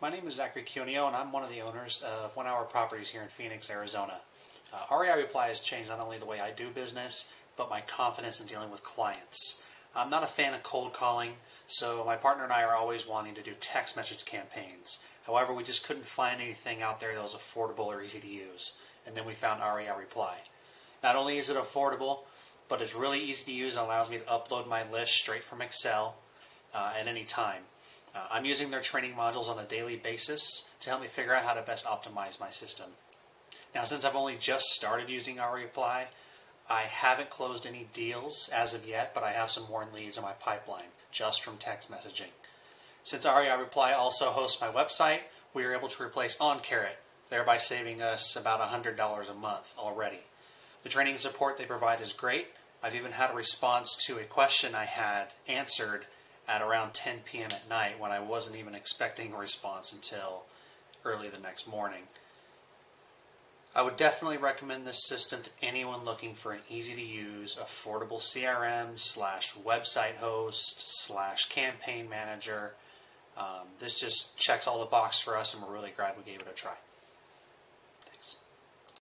My name is Zachary Cuneo, and I'm one of the owners of One Hour Properties here in Phoenix, Arizona. Uh, REI Reply has changed not only the way I do business, but my confidence in dealing with clients. I'm not a fan of cold calling, so my partner and I are always wanting to do text message campaigns. However, we just couldn't find anything out there that was affordable or easy to use. And then we found REI Reply. Not only is it affordable, but it's really easy to use and allows me to upload my list straight from Excel uh, at any time. Uh, I'm using their training modules on a daily basis to help me figure out how to best optimize my system. Now, since I've only just started using REply, I haven't closed any deals as of yet, but I have some warm leads in my pipeline just from text messaging. Since REI Reply also hosts my website, we are able to replace OnCarrot, thereby saving us about $100 a month already. The training support they provide is great. I've even had a response to a question I had answered at around 10 p.m. at night when I wasn't even expecting a response until early the next morning. I would definitely recommend this system to anyone looking for an easy to use, affordable CRM slash website host slash campaign manager. Um, this just checks all the boxes for us, and we're really glad we gave it a try.